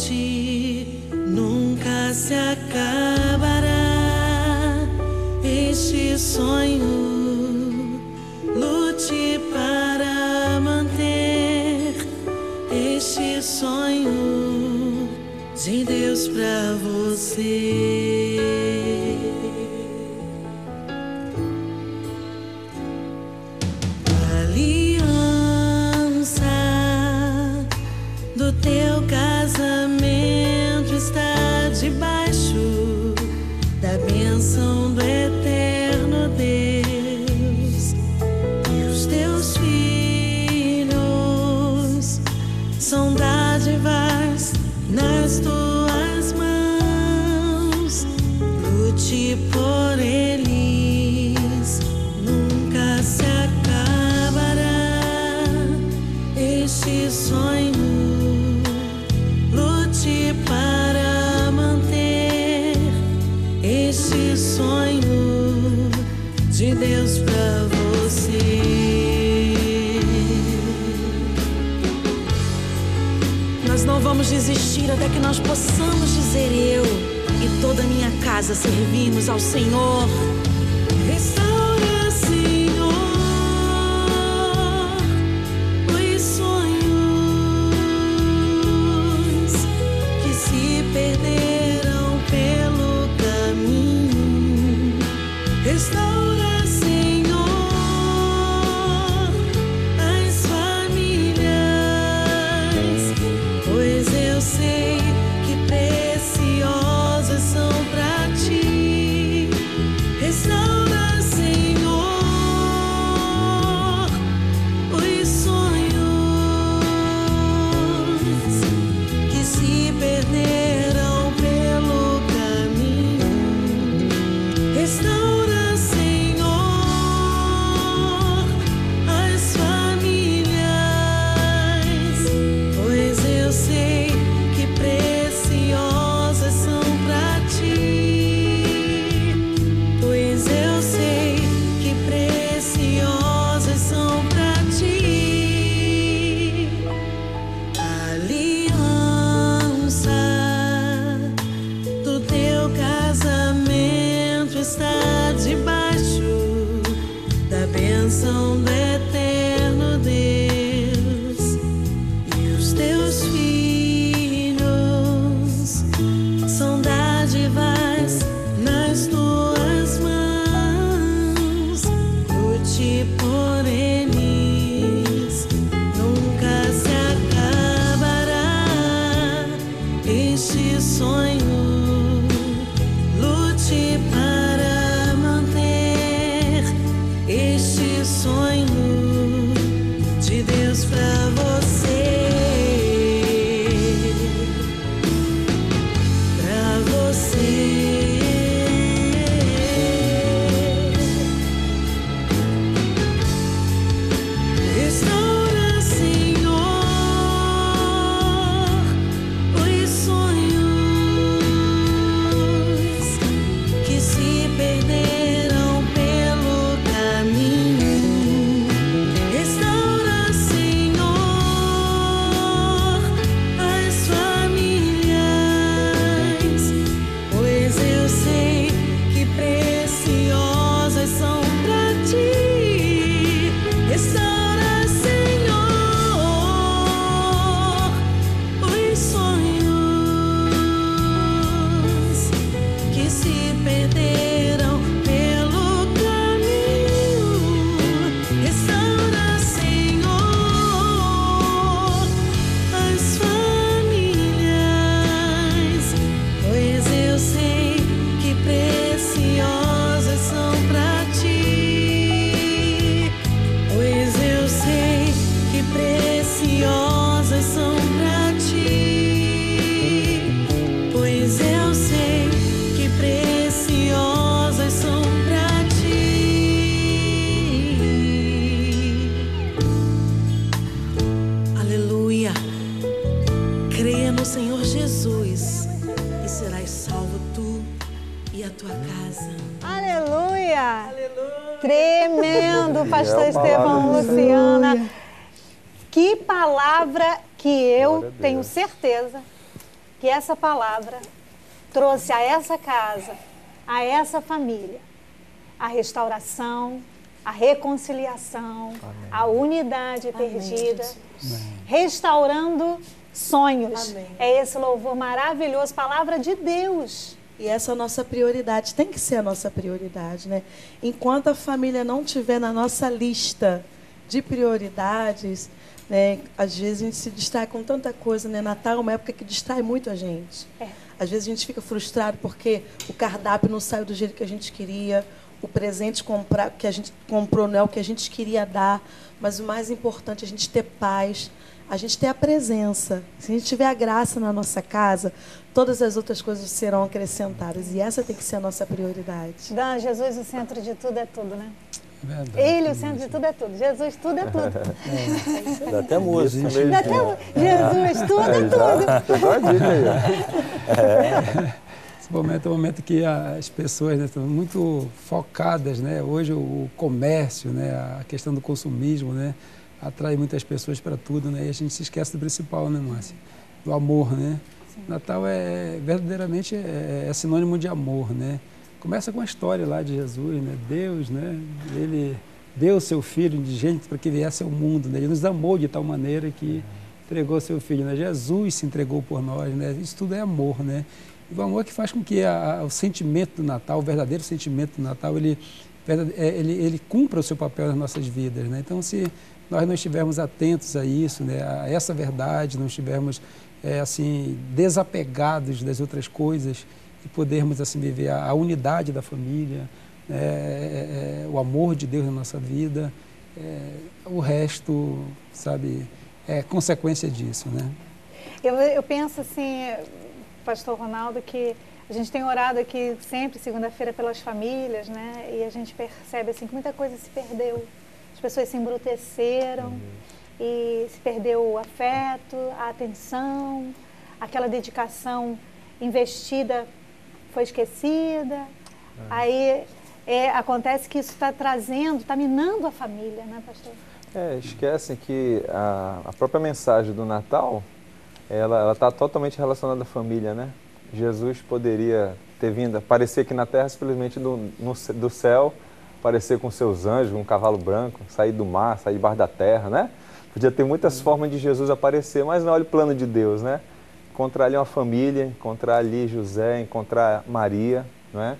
noite nunca se acabará. Este sonho lute para manter este sonho de Deus para você. Desistir até que nós possamos dizer eu e toda a minha casa servimos ao Senhor. Jesus e serás salvo tu e a tua casa. Aleluia! Tremendo, pastor É a palavra Estevão. Luciana. Que palavra que eu tenho certeza que essa palavra trouxe a essa casa, a essa família, a restauração, a reconciliação, a unidade perdida, restaurando sonhos. Amém. É esse louvor maravilhoso, palavra de Deus. E essa é a nossa prioridade, tem que ser a nossa prioridade, né? Enquanto a família não tiver na nossa lista de prioridades, né? Às vezes a gente se distrai com tanta coisa, né? Natal é uma época que distrai muito a gente. É. Às vezes a gente fica frustrado porque o cardápio não saiu do jeito que a gente queria, o presente comprar, que a gente comprou não é o que a gente queria dar, mas o mais importante é a gente ter paz, a gente ter a presença. Se a gente tiver a graça na nossa casa, todas as outras coisas serão acrescentadas. E essa tem que ser a nossa prioridade. Dan, Jesus, o centro de tudo é tudo, né? Verdade, Ele, o centro de tudo é tudo. Jesus, tudo é tudo. É. Dá até música. Dá até... Jesus, tudo é, tudo. É. Esse momento é um momento que as pessoas né, estão muito focadas, né? Hoje o comércio, né, a questão do consumismo, né, atrai muitas pessoas para tudo, né? E a gente se esquece do principal, né, Márcia? Do amor, né? Sim. Natal é verdadeiramente é, é sinônimo de amor, né? Começa com a história lá de Jesus, né? Deus, né? Ele deu o seu filho indigente para que viesse ao mundo, né? Ele nos amou de tal maneira que entregou seu filho, né? Jesus se entregou por nós, né? Isso tudo é amor, né? E o amor que faz com que a, a, o sentimento do Natal, o verdadeiro sentimento do Natal, ele, é, ele, ele cumpra o seu papel nas nossas vidas, né? Então, se nós não estivermos atentos a isso, né? A essa verdade, não estivermos é, assim desapegados das outras coisas, e podermos assim viver a, a unidade da família, né, é, é, o amor de Deus na nossa vida, é, o resto, sabe, é consequência disso, né? Eu, eu penso assim, Pastor Ronaldo, que a gente tem orado aqui sempre segunda-feira pelas famílias, né? E a gente percebe assim que muita coisa se perdeu. As pessoas se embruteceram uhum. e se perdeu o afeto, a atenção, aquela dedicação investida foi esquecida. É. Aí é, acontece que isso está trazendo, está minando a família, né, pastor? É, esquecem que a, a própria mensagem do Natal, ela está totalmente relacionada à família, né? Jesus poderia ter vindo, aparecer aqui na terra simplesmente do, no, do céu, aparecer com seus anjos, um cavalo branco, sair do mar, sair debaixo da terra, né? Podia ter muitas uhum. formas de Jesus aparecer, mas não olha o plano de Deus, né? encontrar ali uma família, encontrar ali José, encontrar Maria, não é?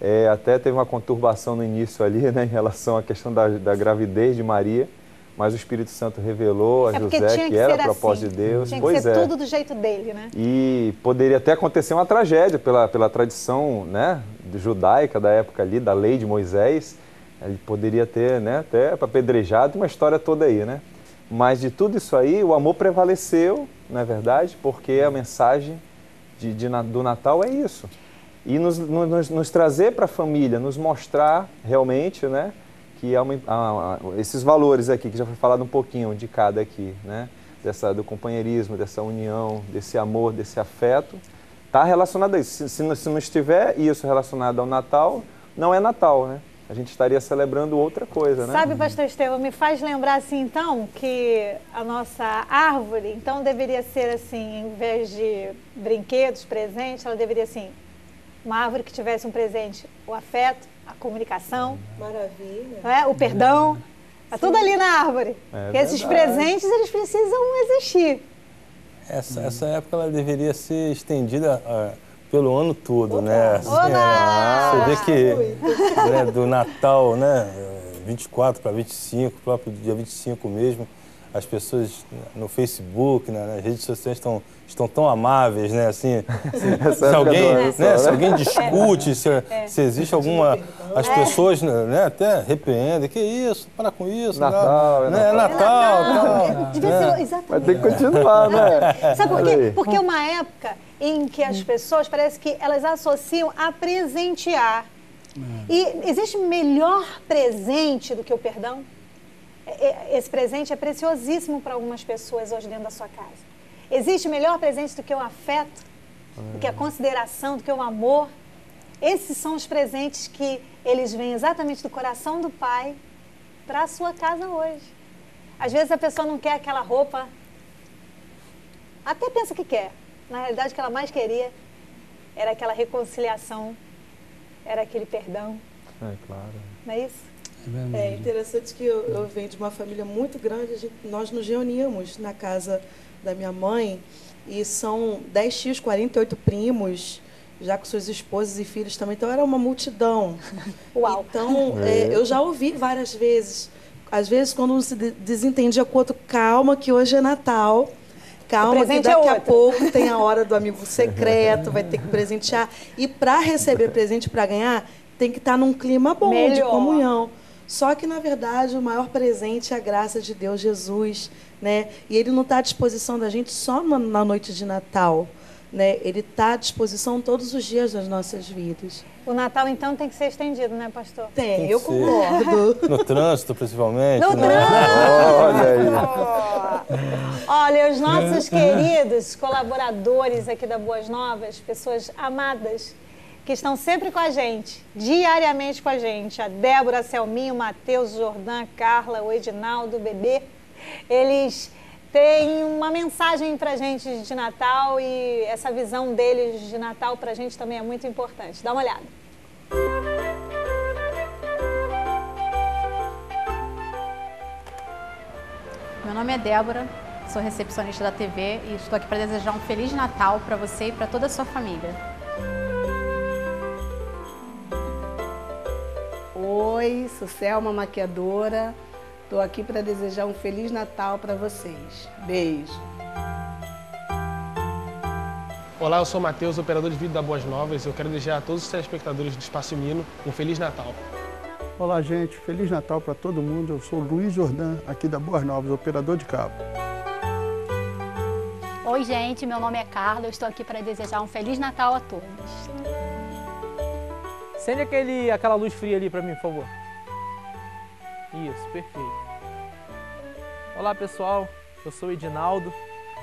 É, até teve uma conturbação no início ali, né, em relação à questão da, da gravidez de Maria, mas o Espírito Santo revelou a é José que, que era a propósito assim. de Deus. Tinha pois que ser é. tudo do jeito dele, né? E poderia até acontecer uma tragédia pela, pela tradição né, judaica da época ali, da lei de Moisés. Ele poderia ter né, até apedrejado uma história toda aí, né? Mas de tudo isso aí, o amor prevaleceu, não é verdade? Porque a mensagem de, de, do Natal é isso. E nos, nos, nos trazer para a família, nos mostrar realmente, né? Que esses valores aqui, que já foi falado um pouquinho de cada aqui, né? Dessa, do companheirismo, dessa união, desse amor, desse afeto, está relacionado a isso. Se, se, se não estiver isso relacionado ao Natal, não é Natal, né? a gente estaria celebrando outra coisa, né? Sabe, pastor Estevam, me faz lembrar assim, então, que a nossa árvore, então, deveria ser assim, em vez de brinquedos, presentes, ela deveria assim, uma árvore que tivesse um presente, o afeto, a comunicação, maravilha, é? o perdão, é tudo ali na árvore. É esses presentes, eles precisam existir. Essa, essa época ela deveria ser estendida uh, pelo ano todo, né? Olá. né? Assim, Olá. É, você vê que né, do Natal, né, 24 para 25, próprio dia 25 mesmo, as pessoas no Facebook, né, nas redes sociais estão, estão tão amáveis, né? Assim, se, se alguém, né, se alguém discute, se, é. se existe alguma. As pessoas né, até repreendem, que isso, para com isso. Natal, né? é Natal. É Natal, Natal. Devia ser, exatamente. Vai ter que continuar, né? Sabe por quê? Porque uma época em que as pessoas parece que elas associam a presentear. É. E existe melhor presente do que o perdão? É, é, esse presente é preciosíssimo para algumas pessoas hoje dentro da sua casa. Existe melhor presente do que o afeto, do que a consideração, do que o amor. Esses são os presentes que eles vêm exatamente do coração do Pai para a sua casa hoje. Às vezes a pessoa não quer aquela roupa, até pensa que quer. Na realidade, o que ela mais queria era aquela reconciliação, era aquele perdão. É, claro. Não é isso? É, é interessante que eu, eu, venho de uma família muito grande. Gente, nós nos reuníamos na casa da minha mãe e são 10 tios, 48 primos, já com suas esposas e filhos também. Então era uma multidão. Uau! Então é, eu já ouvi várias vezes. Às vezes, quando um se desentendia com o outro, calma, que hoje é Natal. Calma, que é daqui é a pouco tem a hora do amigo secreto, vai ter que presentear. E para receber presente, para ganhar, tem que estar num clima bom de Melhor. comunhão. Só que, na verdade, o maior presente é a graça de Deus, Jesus. Né? E ele não está à disposição da gente só na, noite de Natal. Né? Ele está à disposição todos os dias das nossas vidas. O Natal, então, tem que ser estendido, né, pastor? Tem, Tem eu ser. concordo. No trânsito, principalmente. No né? Olha aí. Olha, os nossos queridos colaboradores aqui da Boas Novas, pessoas amadas, que estão sempre com a gente, diariamente com a gente, a Débora, a Selminho, Matheus, Jordan, a Carla, o Edinaldo, o Bebê, eles têm uma mensagem pra gente de Natal e essa visão deles de Natal pra gente também é muito importante. Dá uma olhada. Meu nome é Débora, sou recepcionista da TV e estou aqui para desejar um Feliz Natal para você e para toda a sua família. Oi, sou Selma Maquiadora. Estou aqui para desejar um Feliz Natal para vocês. Beijo. Olá, eu sou o Matheus, operador de vídeo da Boas Novas. Eu quero desejar a todos os telespectadores do Espaço Mino um Feliz Natal. Olá, gente. Feliz Natal para todo mundo. Eu sou o Luiz Jordan, aqui da Boas Novas, operador de cabo. Oi, gente, meu nome é Carla, eu estou aqui para desejar um Feliz Natal a todos. Acende aquele, aquela luz fria ali para mim, por favor. Isso, perfeito. Olá, pessoal. Eu sou Edinaldo,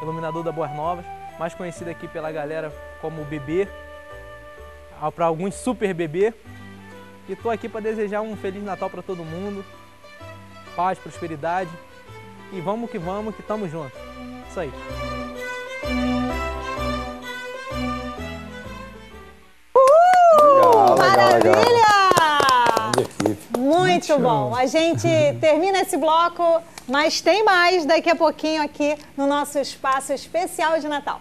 iluminador da Boas Novas, mais conhecido aqui pela galera como Bebê, para alguns Super Bebê. E estou aqui para desejar um Feliz Natal para todo mundo, paz, prosperidade e vamos que vamos, que estamos juntos. Isso aí. Legal, legal, legal. Maravilha! Muito bom. A gente termina esse bloco, mas tem mais daqui a pouquinho aqui no nosso espaço especial de Natal.